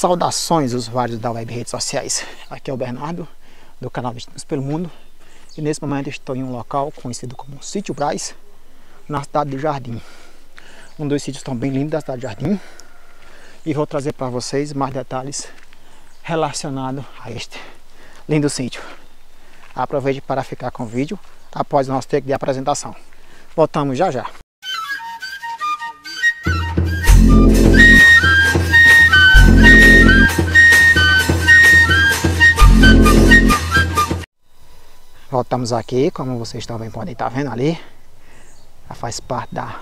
Saudações usuários da web redes sociais. Aqui é o Bernardo do canal Destinos pelo Mundo e nesse momento estou em um local conhecido como Sítio Braz, na cidade de Jardim. Um dos sítios tão bem lindos da cidade de Jardim e vou trazer para vocês mais detalhes relacionados a este lindo sítio. Aproveite para ficar com o vídeo após o nosso take de apresentação. Voltamos já já. Voltamos aqui, como vocês também podem estar vendo ali. Faz parte da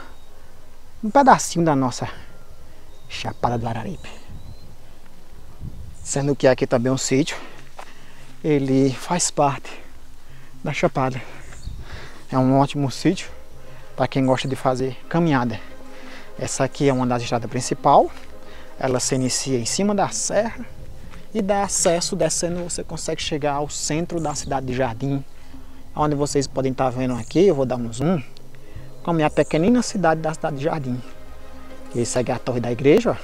um pedacinho da nossa Chapada do Araripe. Sendo que aqui também é um sítio. Ele faz parte da Chapada. É um ótimo sítio para quem gosta de fazer caminhada. Essa aqui é uma das estradas principal. Ela se inicia em cima da serra e dá acesso descendo você consegue chegar ao centro da cidade de Jardim onde vocês podem estar vendo aqui, eu vou dar um zoom, como é a pequenina cidade da cidade de Jardim. E segue a torre da igreja, ó,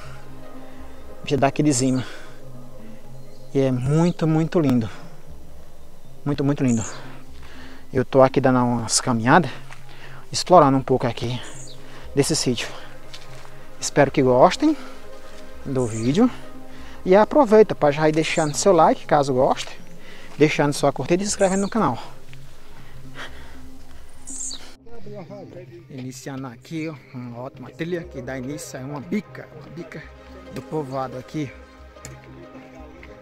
já daqui de cima. E é muito, muito lindo. Muito, muito lindo. Eu estou aqui dando umas caminhadas, explorando um pouco aqui desse sítio. Espero que gostem do vídeo. E aproveita para já ir deixando seu like, caso goste. Deixando sua curtida e se inscrevendo no canal. Iniciando aqui, ó, uma ótima trilha que dá início a uma bica, uma bica do povoado aqui.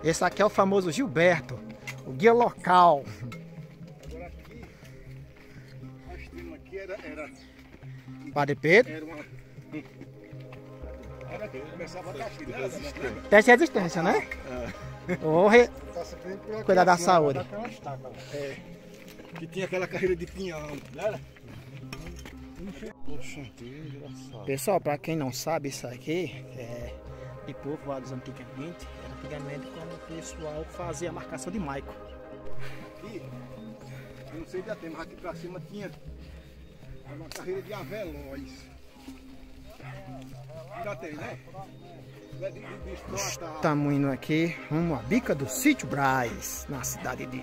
Esse aqui é o famoso Gilberto, o guia local. Agora aqui, a extrema aqui era, era, Padre Pedro, era uma... Era que começava a caixinha, né? teste de resistência, né? Re- bem por aqui, Cuidar da saúde. É, que tinha aquela carreira de pinhão, não era? Pessoal, para quem não sabe, isso aqui é de povoados antigamente. Era antigamente quando o pessoal fazia a marcação de maico. Aqui, eu não sei de tem, mas aqui pra cima tinha uma carreira de avelóis. Ainda tem, né? É Estamos indo aqui rumo à bica do sítio Braz, na cidade de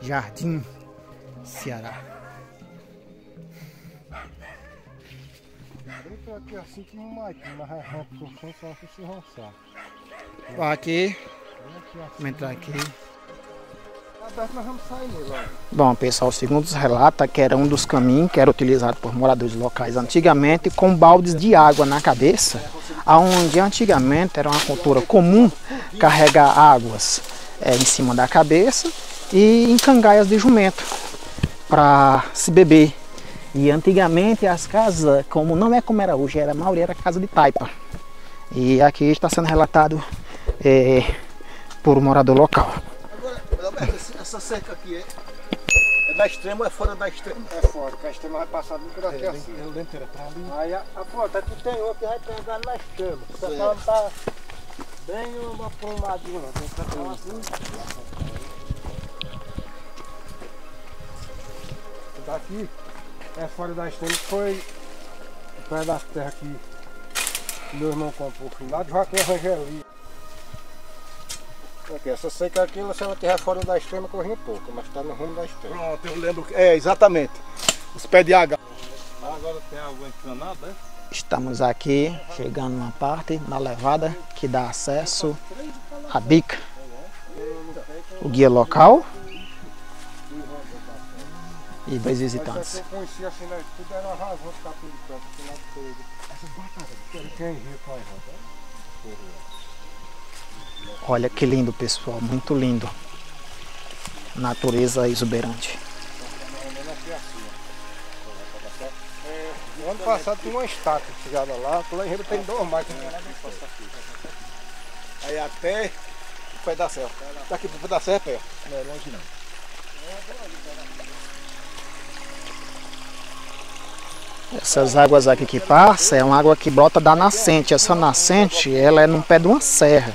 Jardim, Ceará. Bem pra aqui assim que maiquinho, mas é rampa só se roçar. Aqui, vamos entrar aqui. Bom, pessoal, segundo os relata que era um dos caminhos que era utilizado por moradores locais antigamente com baldes de água na cabeça, aonde antigamente era uma cultura comum carregar águas eh, em cima da cabeça e em cangaias de jumento para se beber. E antigamente as casas, como não é como era hoje, era a maioria era casa de taipa. E aqui está sendo relatado eh, por um morador local. Agora, esse- essa cerca aqui é, é da extrema ou é fora da extrema? É fora, que a extrema vai passar bem por aqui assim. Eu lembro que era pra ali. Aí a, a porta aqui tem uma que vai pegar na extrema. Só que ela não tá bem uma prumadinha, não. Tem que pegar assim. Daqui é fora da extrema que foi o pé das terras que meu irmão comprou. Lá de Joaquim Rangeli. Aqui, essa seca aqui, se ela estiver fora da extrema, corrinha pouco, mas está no rumo da extrema. Pronto, eu lembro que. É, exatamente. Os pés de água. Agora tem água encanada, é? Estamos aqui chegando numa parte da levada que dá acesso à bica. O guia local tem rio com Olha que lindo, pessoal, muito lindo. Natureza exuberante. No ano passado tinha uma estátua chegada lá, lá em tem dois mais. Aí até o pé da serra. Daqui pro pé da serra é pé. Não é longe não. Essas águas aqui que passa é uma água que brota da nascente. Essa nascente ela é num pé de uma serra.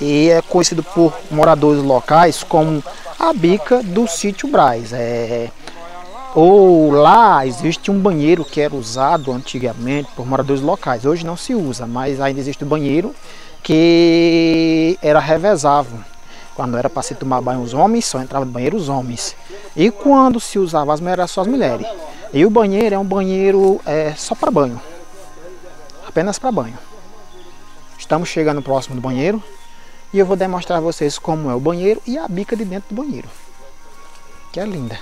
E é conhecido por moradores locais como a bica do sítio Braz. É, ou lá existe um banheiro que era usado antigamente por moradores locais. Hoje não se usa, mas ainda existe um banheiro que era revezável. Quando era para se tomar banho os homens, só entrava no banheiro os homens. E quando se usava as mulheres, só as mulheres. E o banheiro é um banheiro é, só para banho. Apenas para banho. Estamos chegando próximo do banheiro. E eu vou demonstrar a vocês como é o banheiro e a bica de dentro do banheiro. Que é linda.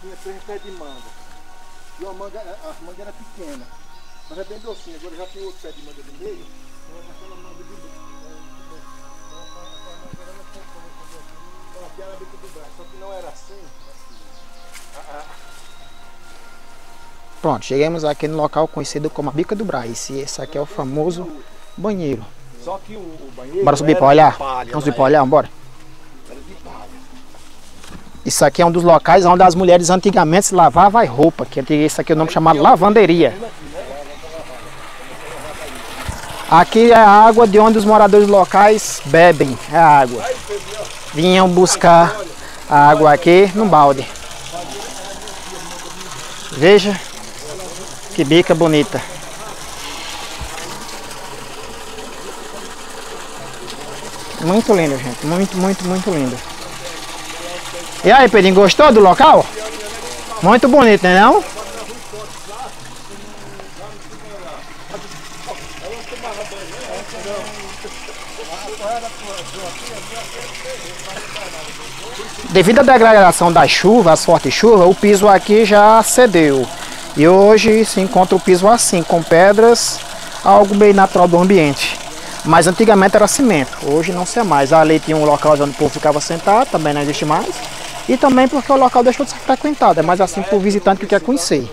Tinha três pés de manga. E uma manga, a manga era pequena, mas é bem docinha. Agora já tem outro pé de manga no meio. Aquela manga de Aqui era a bica do braço, só que não era assim. Pronto, chegamos aqui no local conhecido como a Bica do Braz. E esse aqui é o famoso banheiro. Só que o, o banheiro. Bora subir para olhar? palha, Vamos subir na para olhar? Bora. Isso aqui é um dos locais onde as mulheres antigamente lavavam as roupas. Que esse aqui é o nome chamado lavanderia. Aqui é a água de onde os moradores locais bebem. É a água. Vinham buscar a água aqui no balde. Veja que bica bonita. Muito lindo, gente. Muito, muito, muito lindo. E aí, Pedrinho, gostou do local? Muito bonito, né não? Devido à degradação da chuva, as fortes chuvas, o piso aqui já cedeu. E hoje se encontra o piso assim, com pedras, algo bem natural do ambiente. Mas antigamente era cimento, hoje não se é mais. Ali tinha um local onde o povo ficava sentado, também não existe mais. E também porque o local deixou de ser frequentado, é mais assim por visitante que quer conhecer.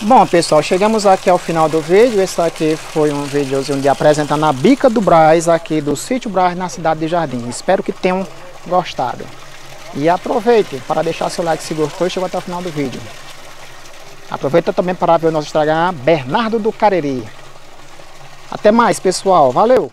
Bom pessoal, chegamos aqui ao final do vídeo. Esse aqui foi um videozinho de apresentando a bica do Braz aqui do sítio Braz na cidade de Jardim. Espero que tenham gostado. E aproveite para deixar seu like se gostou e chegou até o final do vídeo. Aproveita também para ver o nosso Instagram Bernardo do Cariri. Até mais pessoal, valeu!